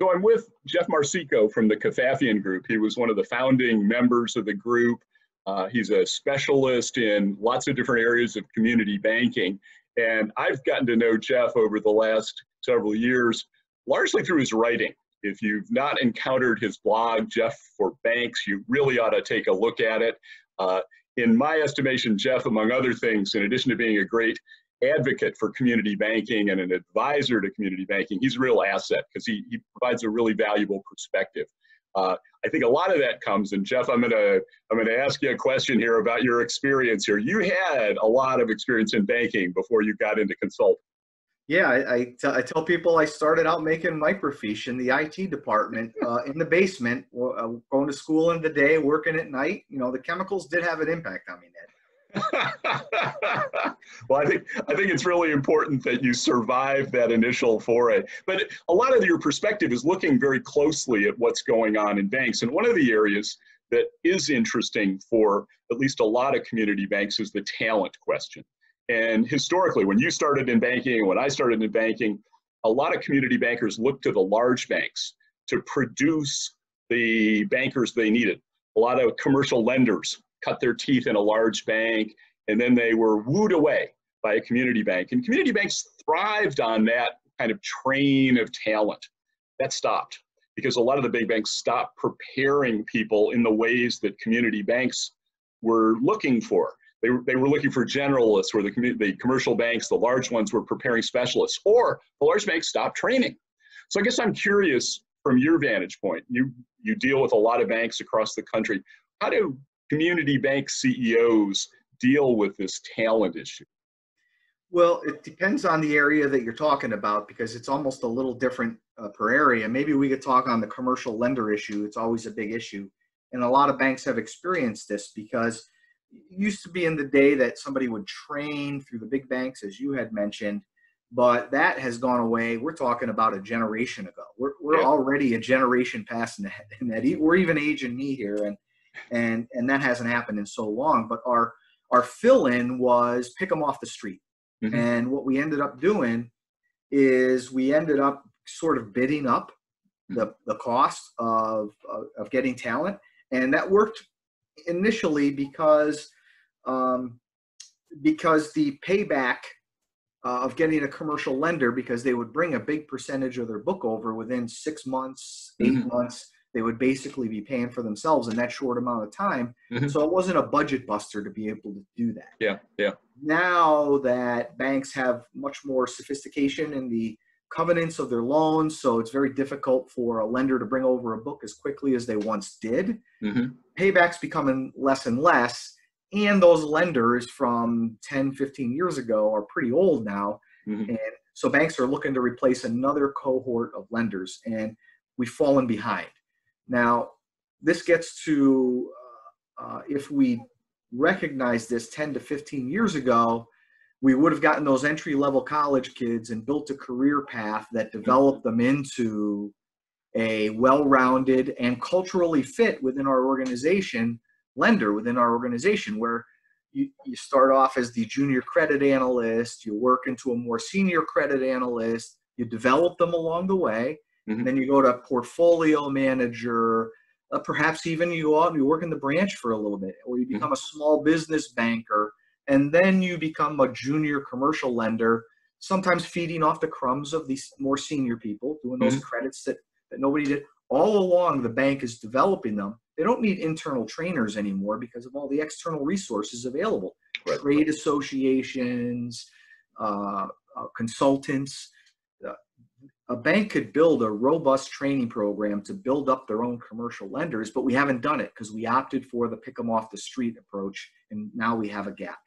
So I'm with Jeff Marsico from the Kafafian Group. He was one of the founding members of the group. Uh, he's a specialist in lots of different areas of community banking. And I've gotten to know Jeff over the last several years, largely through his writing. If you've not encountered his blog, Jeff for Banks, you really ought to take a look at it. Uh, in my estimation, Jeff, among other things, in addition to being a great advocate for community banking and an advisor to community banking, he's a real asset because he, he provides a really valuable perspective. Uh, I think a lot of that comes, and Jeff, I'm gonna I'm gonna ask you a question here about your experience here. You had a lot of experience in banking before you got into consulting. Yeah, I, I, t- I tell people I started out making microfiche in the IT department uh, in the basement, uh, going to school in the day, working at night. You know, the chemicals did have an impact on me, Ned. well, I think I think it's really important that you survive that initial foray. But a lot of your perspective is looking very closely at what's going on in banks. And one of the areas that is interesting for at least a lot of community banks is the talent question. And historically, when you started in banking and when I started in banking, a lot of community bankers looked to the large banks to produce the bankers they needed. A lot of commercial lenders cut their teeth in a large bank, and then they were wooed away by a community bank. And community banks thrived on that kind of train of talent. That stopped because a lot of the big banks stopped preparing people in the ways that community banks were looking for. They were, they were looking for generalists where the, the commercial banks, the large ones, were preparing specialists, or the large banks stopped training. So I guess I'm curious from your vantage point, you, you deal with a lot of banks across the country. How do community bank CEOs deal with this talent issue? Well, it depends on the area that you're talking about because it's almost a little different uh, per area. Maybe we could talk on the commercial lender issue. It's always a big issue. And a lot of banks have experienced this because it used to be in the day that somebody would train through the big banks, as you had mentioned, but that has gone away. We're talking about a generation ago. We're, we're yeah. already a generation past in that, in that. We're even aging me here, and and and that hasn't happened in so long. But our our fill in was pick them off the street, mm-hmm. and what we ended up doing is we ended up sort of bidding up the the cost of of, of getting talent, and that worked initially because um, because the payback uh, of getting a commercial lender because they would bring a big percentage of their book over within six months, 8 mm-hmm. months. They would basically be paying for themselves in that short amount of time. Mm-hmm. So it wasn't a budget buster to be able to do that. Yeah, yeah. Now that banks have much more sophistication in the covenants of their loans, so it's very difficult for a lender to bring over a book as quickly as they once did. Mm-hmm. Payback's becoming less and less, and those lenders from 10, 15 years ago are pretty old now. Mm-hmm. And so banks are looking to replace another cohort of lenders, and we've fallen behind. Now, this gets to uh, uh, if we recognized this 10 to 15 years ago, we would have gotten those entry level college kids and built a career path that developed them into a well rounded and culturally fit within our organization lender within our organization where you, you start off as the junior credit analyst, you work into a more senior credit analyst, you develop them along the way, mm-hmm. and then you go to portfolio manager, uh, perhaps even you go out and you work in the branch for a little bit, or you mm-hmm. become mm-hmm. a small business banker and then you become a junior commercial lender sometimes feeding off the crumbs of these more senior people doing those mm-hmm. credits that, that nobody did all along the bank is developing them they don't need internal trainers anymore because of all the external resources available right. trade associations uh, uh, consultants a bank could build a robust training program to build up their own commercial lenders, but we haven't done it because we opted for the pick them off the street approach, and now we have a gap.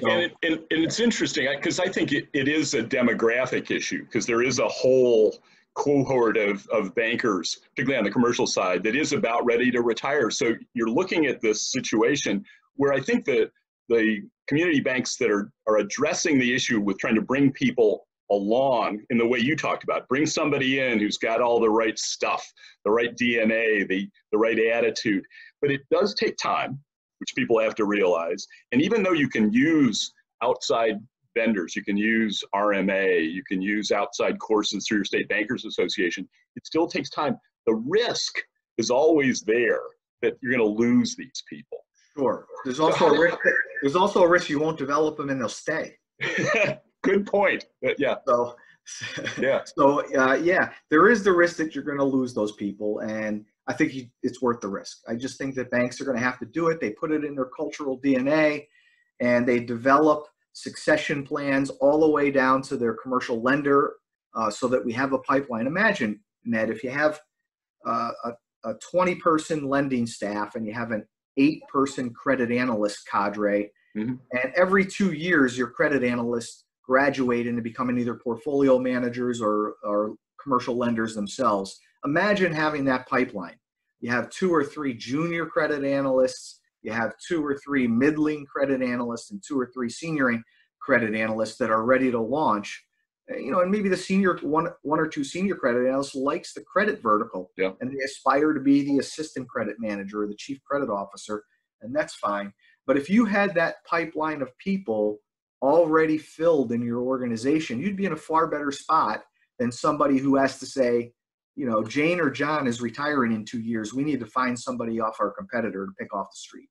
So, and, it, and, and, it's interesting because I think it, it is a demographic issue because there is a whole cohort of, of bankers, particularly on the commercial side, that is about ready to retire. So you're looking at this situation where I think that the community banks that are, are addressing the issue with trying to bring people along in the way you talked about, bring somebody in who's got all the right stuff, the right DNA, the, the right attitude. But it does take time which people have to realize. And even though you can use outside vendors. You can use RMA. You can use outside courses through your state bankers association. It still takes time. The risk is always there that you're going to lose these people. Sure. There's also a risk. There's also a risk you won't develop them and they'll stay. Good point. But yeah. So. Yeah. So uh, yeah, there is the risk that you're going to lose those people, and I think it's worth the risk. I just think that banks are going to have to do it. They put it in their cultural DNA, and they develop succession plans all the way down to their commercial lender, uh, so that we have a pipeline. Imagine, Ned, if you have uh, a, a 20 person lending staff and you have an eight person credit analyst cadre. Mm-hmm. And every two years, your credit analysts graduate into becoming either portfolio managers or, or commercial lenders themselves. Imagine having that pipeline. You have two or three junior credit analysts, you have two or three middling credit analysts, and two or three senior credit analysts that are ready to launch eh, you know, and maybe the senior one one or two senior credit analysts likes the credit vertical, yeah. and they aspire to be the assistant credit manager or the chief credit officer, and that's fine. But if you had that pipeline of people already filled in your organization, you'd be in a far better spot than somebody who has to say, you know, Jane or John is retiring in two years. We need to find somebody off our competitor to pick off the street.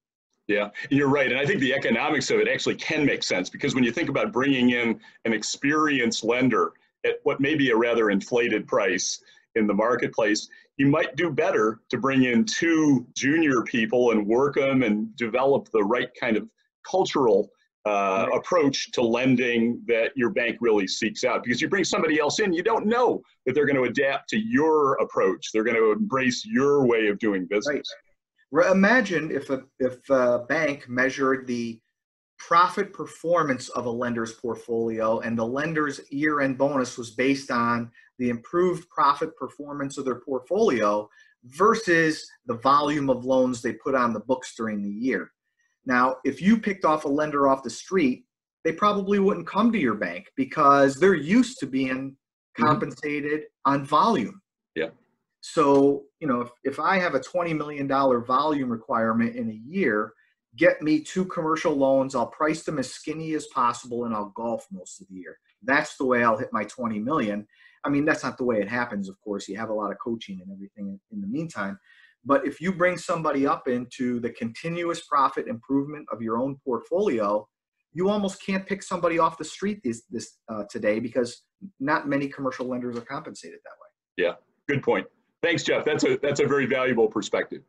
Yeah, you're right. And I think the economics of it actually can make sense because when you think about bringing in an experienced lender at what may be a rather inflated price in the marketplace, you might do better to bring in two junior people and work them and develop the right kind of cultural uh, approach to lending that your bank really seeks out. Because you bring somebody else in, you don't know that they're going to adapt to your approach. They're going to embrace your way of doing business. Right. Imagine if a, if a bank measured the profit performance of a lender's portfolio and the lender's year end bonus was based on the improved profit performance of their portfolio versus the volume of loans they put on the books during the year. Now, if you picked off a lender off the street, they probably wouldn't come to your bank because they're used to being mm-hmm. compensated mm-hmm. on volume. Yeah. So, you know, if, if I have a $20 million volume requirement in a year, get me two commercial loans. I'll price them as skinny as possible and I'll golf most of the year. That's the way I'll hit my 20 million. I mean, that's not the way it happens, of course. You have a lot of coaching and everything in the meantime. But if you bring somebody up into the continuous profit improvement of your own portfolio, you almost can't pick somebody off the street this, this uh, today because not many commercial lenders are compensated that way. Yeah, good point. Thanks, Jeff. That's a that's a very valuable perspective.